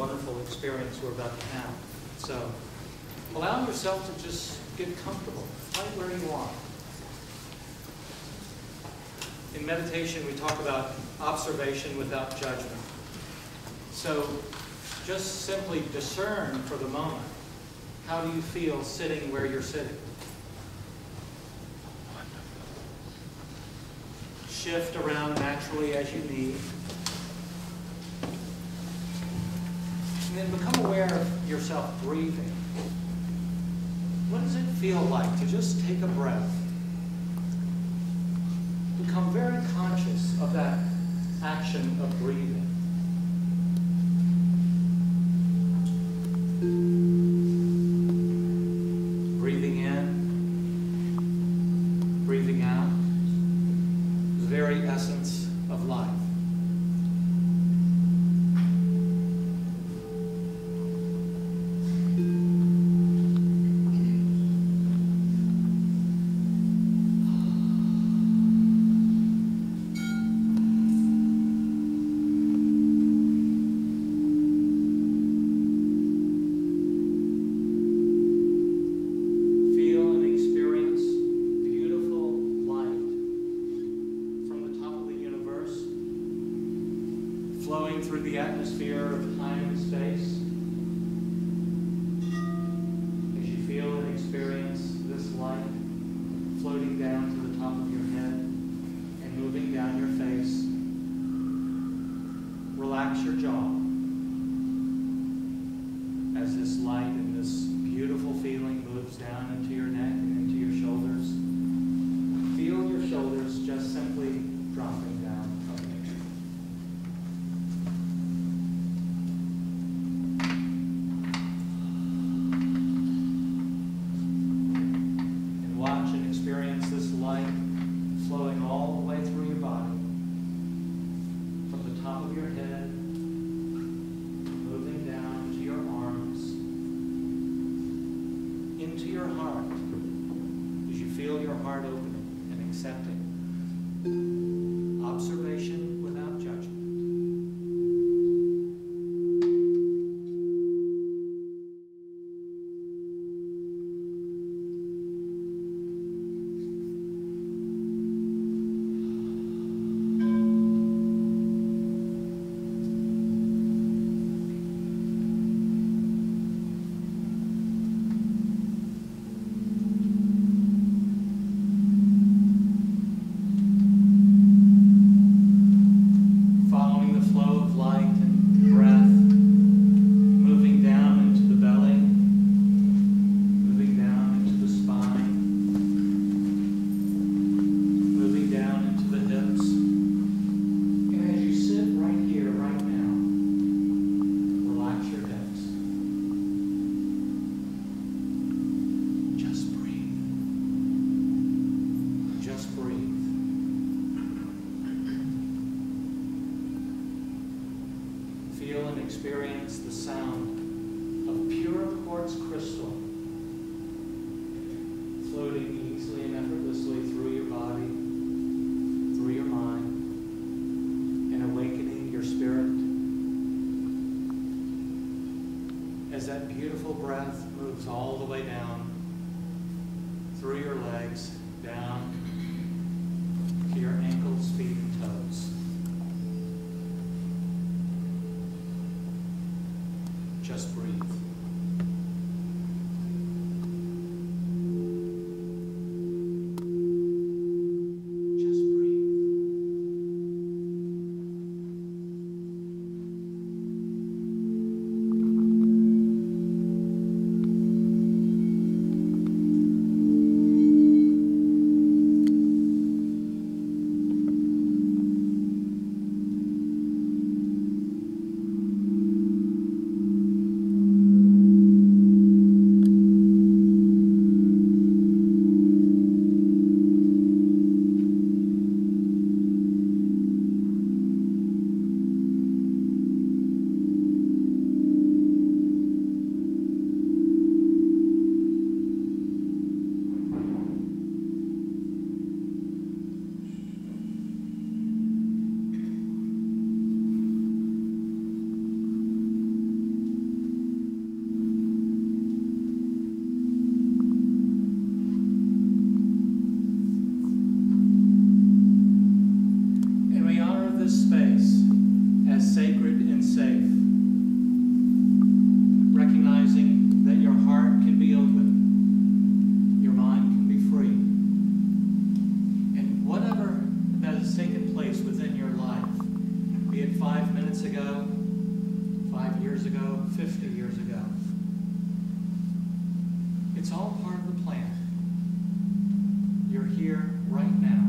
wonderful experience we're about to have. So allow yourself to just get comfortable, right where you are. In meditation, we talk about observation without judgment. So just simply discern for the moment how do you feel sitting where you're sitting? Shift around naturally as you need. And then become aware of yourself breathing. What does it feel like to just take a breath? Become very conscious of that action of breathing. Breathing in, breathing out, the very essence of life. Your jaw as this light and this beautiful feeling moves down into your neck and into your shoulders. Feel your shoulders just simply dropping experience the sound of pure quartz crystal floating easily and effortlessly through your body, through your mind, and awakening your spirit. As that beautiful breath moves all the way down through your legs, Just breathe. sacred and safe. Recognizing that your heart can be open, your mind can be free. And whatever that has taken place within your life, be it five minutes ago, five years ago, 50 years ago, it's all part of the plan. You're here right now.